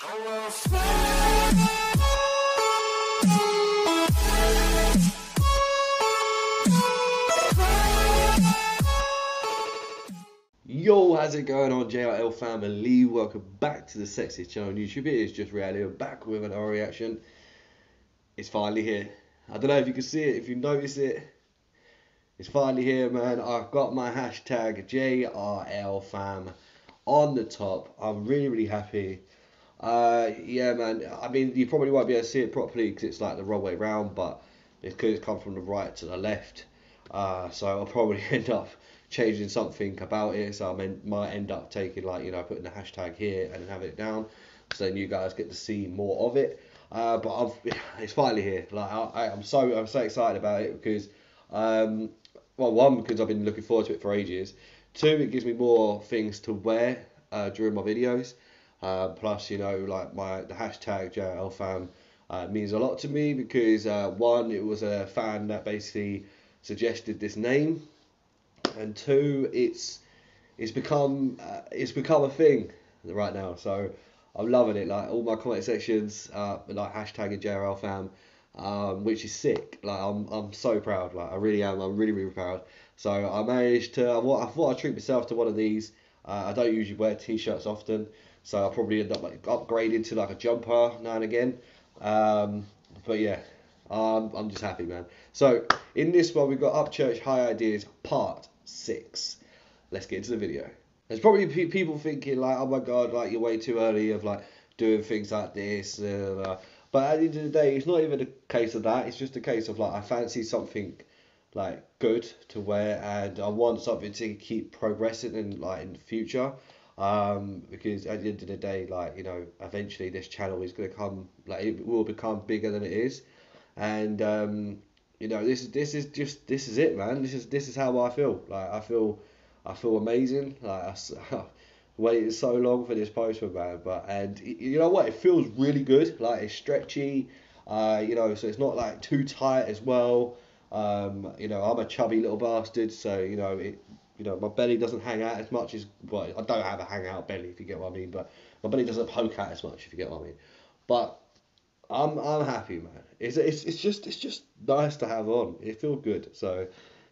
Yo, how's it going on, JRL family? Welcome back to the sexiest channel on YouTube. It is Just React Liam. I'm back with an R reaction. It's finally here. I don't know if you can see it, if you notice it. It's finally here, man. I've got my hashtag JRL fam on the top. I'm really, really happy. Uh, yeah, man. I mean, you probably won't be able to see it properly because it's like the wrong way round, but because it's come from the right to the left. Uh, so I'll probably end up changing something about it. So I might end up taking like you know putting the hashtag here and having it down, so then you guys get to see more of it. Uh, but I've it's finally here. Like I, I'm so I'm so excited about it because um, well one because I've been looking forward to it for ages. Two, it gives me more things to wear uh, during my videos. Uh, plus, you know, like my the hashtag JRL fam uh, means a lot to me because uh, one, it was a fan that basically suggested this name, and two, it's it's become uh, it's become a thing right now. So I'm loving it. Like all my comment sections, uh, like hashtag JRL fam, um, which is sick. Like I'm I'm so proud. Like I really am. I'm really really proud. So I managed to. I, I thought I'd treat myself to one of these. Uh, I don't usually wear t-shirts often, so I'll probably end up like upgrading to like a jumper now and again. Um, but yeah, um, I'm just happy, man. So in this one, we've got Upchurch Hi-Deas Part Six. Let's get into the video. There's probably pe- people thinking like, oh my god, like you're way too early of like doing things like this. Uh, but at the end of the day, it's not even a case of that. It's just a case of like I fancy something like good to wear, and I want something to keep progressing in like in the future. Um, because at the end of the day, like you know, eventually this channel is gonna come like it will become bigger than it is, and um, you know this is this is just this is it, man. This is this is how I feel. Like I feel I feel amazing. Like I waited so long for this post postman, man. But and you know what? It feels really good. Like it's stretchy. Uh, you know, so it's not like too tight as well. Um, you know, I'm a chubby little bastard, so you know it. You know, my belly doesn't hang out as much as well. I don't have a hangout belly, if you get what I mean. But my belly doesn't poke out as much, if you get what I mean. But I'm I'm happy, man. It's it's it's just it's just nice to have on. It feels good. So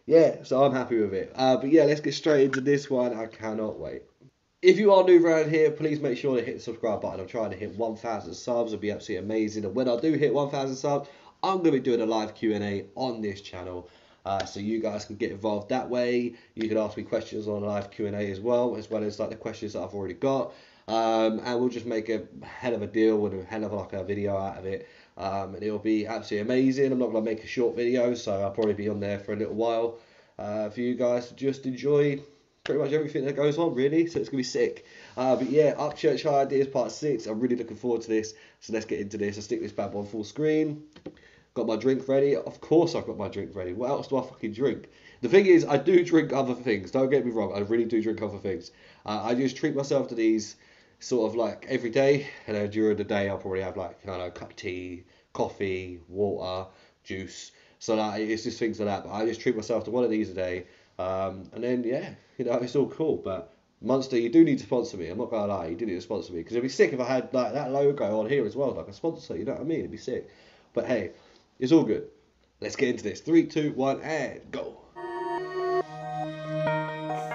yeah, so I'm happy with it. Uh, but yeah, let's get straight into this one. I cannot wait. If you are new around here, please make sure to hit the subscribe button. I'm trying to hit 1,000 subs. It'll be absolutely amazing. And when I do hit 1,000 subs, I'm going to be doing a live Q&A on this channel. Uh, so you guys can get involved that way. You can ask me questions on live Q&A as well, as well as like the questions that I've already got. Um, and we'll just make a hell of a deal with a hell of like a video out of it. Um, and it'll be absolutely amazing. I'm not to make a short video, so I'll probably be on there for a little while uh, for you guys to just enjoy pretty much everything that goes on, really. So it's to be sick. Uh, but yeah, Upchurch Hi-Deas Part 6. I'm really looking forward to this. So let's get into this. I'll stick this bad boy full screen. Got my drink ready. Of course I've got my drink ready. What else do I fucking drink? The thing is, I do drink other things. Don't get me wrong. I really do drink other things. Uh, I just treat myself to these sort of like every day. And then during the day, I'll probably have like, I don't know, cup of tea, coffee, water, juice. So like, it's just things like that. But I just treat myself to one of these a day. Um, and then, yeah, you know, it's all cool. But Monster, you do need to sponsor me. I'm not gonna lie, you do need to sponsor me because it'd be sick if I had like that logo on here as well, like a sponsor. You know what I mean? It'd be sick. But hey, it's all good. Let's get into this. Three, two, one, and go.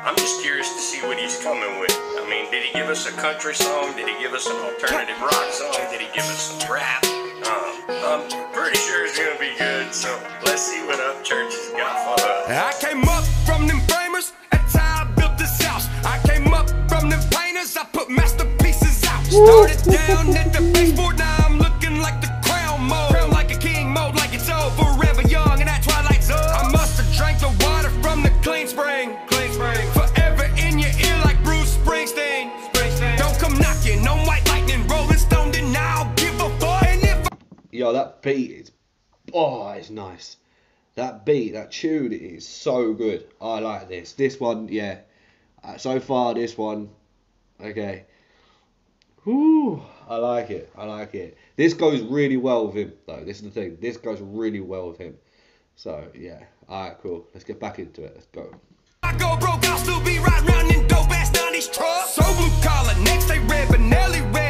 I'm just curious to see what he's coming with. I mean, did he give us a country song? Did he give us an alternative rock song? Did he give us some rap? Um, I'm pretty sure it's gonna be good. So let's see what Upchurch has got for us. I came up from them framers. That's how I built this house. I came up from them painters. I put masterpieces out. Started down at the baseboard. Now That beat is, oh, it's nice. That beat, that tune is so good. I like this. This one, yeah. Uh, so far, this one, okay. Whew, I like it. I like it. This goes really well with him, though. This is the thing. This goes really well with him. So, yeah. Alright, cool. Let's get back into it. Let's go. I go broke, I'll still be riding in dope ass 90s trucks. So blue collar, next they red, but Nelly ready.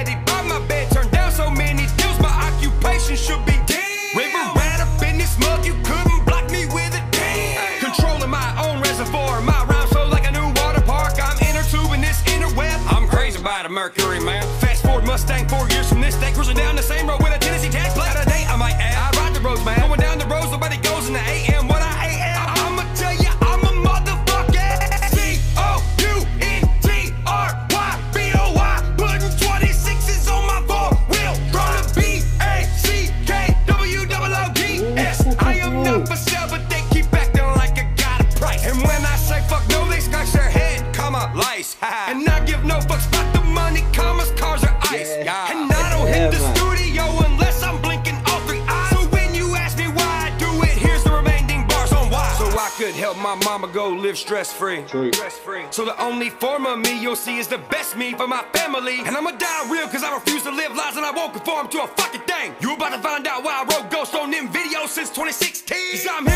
I give no fucks about the money, commas, cars, or ice. Yeah. And I don't Yeah, hit the man. studio unless I'm blinking all three eyes. So when you ask me why I do it, here's the remaining bars on why. So I could help my mama go live stress free. Stress free. So the only form of me you'll see is the best me for my family. And I'ma die real cause I refuse to live lies and I won't conform to a fucking thing. You about to find out why I wrote Ghost on them videos since 2016. Cause I'm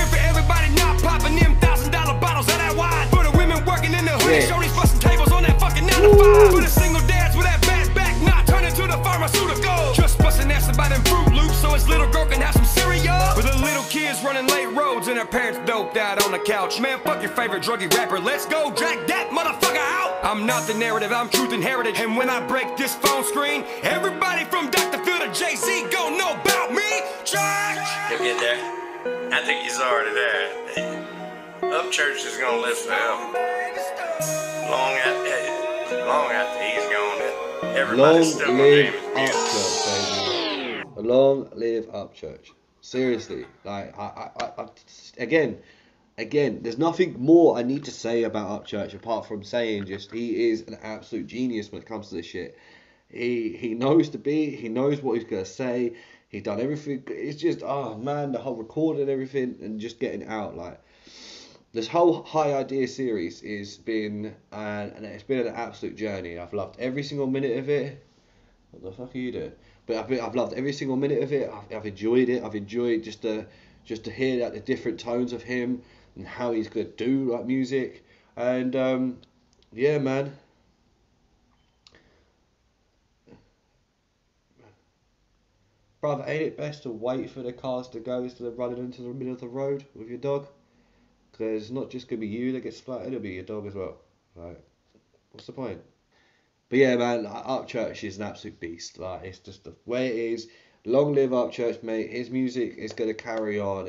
the couch. Man, fuck your favorite druggy rapper. Let's go drag that motherfucker out. I'm not the narrative, I'm truth and heritage. And when I break this phone screen, everybody from Dr. Phil to Jay Z gon' know about me. Church! He'll get there. I think he's already there. Upchurch is gonna live forever. Long after, eh, long after he's gone, Long everybody's still gonna name live Upchurch, baby. Long live Upchurch. Seriously, like I, I, I, I, again, again, there's nothing more I need to say about Upchurch apart from saying just he is an absolute genius when it comes to this shit. He he knows the beat. He knows what he's gonna say. he's done everything. It's just oh man, the whole recording everything and just getting out like this whole high idea series is been an, and it's been an absolute journey. I've loved every single minute of it. What the fuck are you doing? But I've been, I've loved every single minute of it. I've, I've enjoyed it. I've enjoyed just to just to hear like the different tones of him and how he's gonna do like music. And um, yeah, man. Brother, ain't it best to wait for the cars to go instead of running into the middle of the road with your dog? Because it's not just gonna be you that gets splattered; it'll be your dog as well. Like, what's the point? But yeah, man, Upchurch is an absolute beast. Like, it's just the way it is. Long live Upchurch, mate. His music is gonna carry on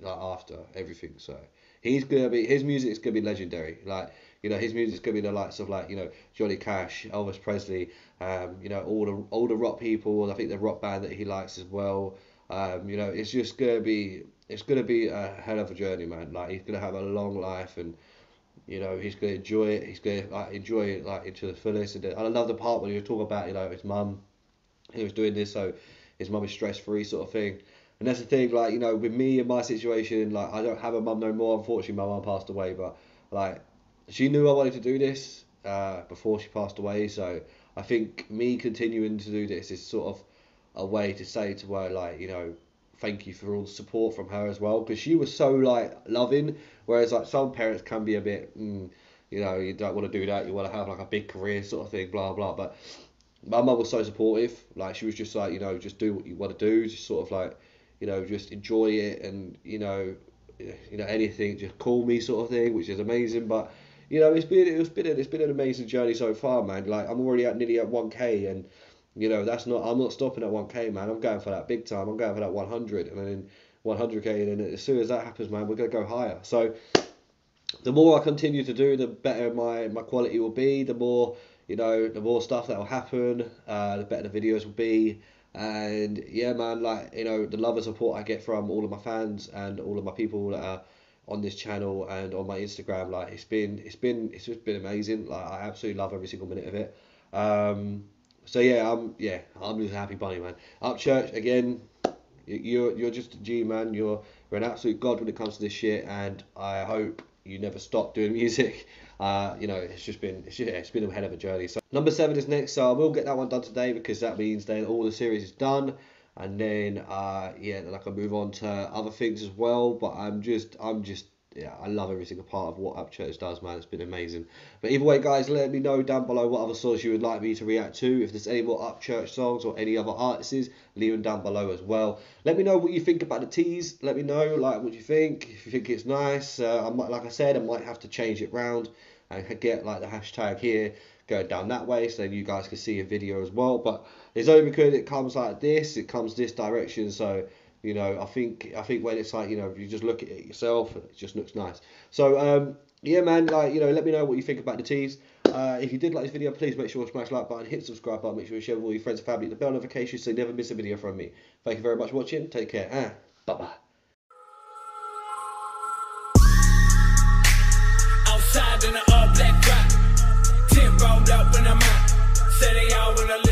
like after everything. So he's gonna be his music is gonna be legendary. Like you know, his music's gonna be the likes of like you know Johnny Cash, Elvis Presley, um, you know all the the rock people. I think the rock band that he likes as well. Um, you know, it's just gonna be it's gonna be a hell of a journey, man. Like he's gonna have a long life and you know he's gonna enjoy it. He's gonna like enjoy it like into the fullest. And I love the part when you talk about you know his mum. He was doing this so his mum is stress free sort of thing. And that's the thing, like you know, with me and my situation, like I don't have a mum no more. Unfortunately, my mum passed away, but like she knew I wanted to do this uh, before she passed away. So I think me continuing to do this is sort of a way to say to her like you know thank you for all the support from her as well because she was so like loving whereas like some parents can be a bit mm, you know you don't want to do that you want to have like a big career sort of thing blah blah but my mum was so supportive like she was just like you know just do what you want to do just sort of like you know just enjoy it and you know you know anything just call me sort of thing which is amazing but you know it's been it's been it's been an amazing journey so far man like I'm already at nearly at 1k and you know, that's not. I'm not stopping at 1k, man. I'm going for that big time. I'm going for that 100, and then 100k, and then as soon as that happens, man, we're gonna go higher. So, the more I continue to do, the better my my quality will be. The more, you know, the more stuff that will happen. Uh, the better the videos will be. And yeah, man, like you know, the love and support I get from all of my fans and all of my people that are on this channel and on my Instagram, like it's been, it's been, it's just been amazing. Like I absolutely love every single minute of it. Um, so yeah, I'm yeah, I'm just a happy bunny man. Upchurch again, you- you're you're just a G man. You're you're an absolute god when it comes to this shit, and I hope you never stop doing music. Uh, you know, it's just been it's, yeah, it's been a hell of a journey. So number seven is next, so I will get that one done today because that means then all the series is done, and then uh, yeah, then I can move on to other things as well. But I'm just I'm just yeah, I love every single part of what Upchurch does, man. It's been amazing. But either way, guys, let me know down below what other songs you would like me to react to. If there's any more Upchurch songs or any other artists, leave them down below as well. Let me know what you think about the tees. Let me know, like, what you think. If you think it's nice, uh, I might, like I said, I might have to change it round and get like the hashtag here going down that way so you guys can see a video as well. But it's only because it comes like this, it comes this direction. So you know, I think I think when it's like you know, if you just look at it yourself, it just looks nice. So um, yeah, man, like you know, let me know what you think about the tees. Uh, if you did like this video, please make sure to smash like button, hit subscribe button, make sure you share with all your friends and family, the bell notification so you never miss a video from me. Thank you very much for watching. Take care bye bye. Outside in the all black. Ten rolled up. Say they all wanna live